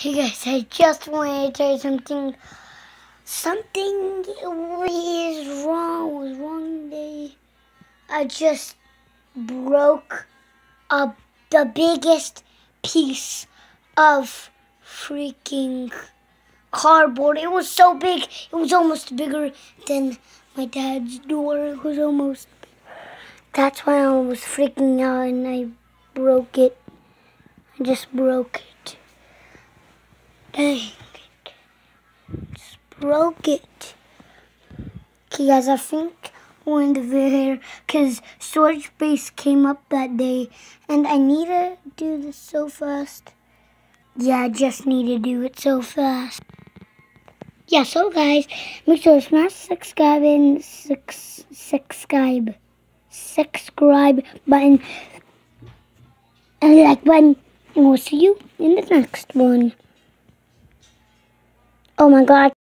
Hey guys, I just wanted to tell you something. Something is wrong. Was wrong today. I just broke up the biggest piece of freaking cardboard. It was so big. It was almost bigger than my dad's door. It was almost. That's why I was freaking out and I broke it. I just broke it. Dang. Just broke it. Okay, guys, I think we're in the video here because storage space came up that day and I need to do this so fast. Yeah, I just need to do it so fast. Yeah, so guys, make sure to smash subscribe and subscribe, subscribe button and like button and we'll see you in the next one. Oh my god.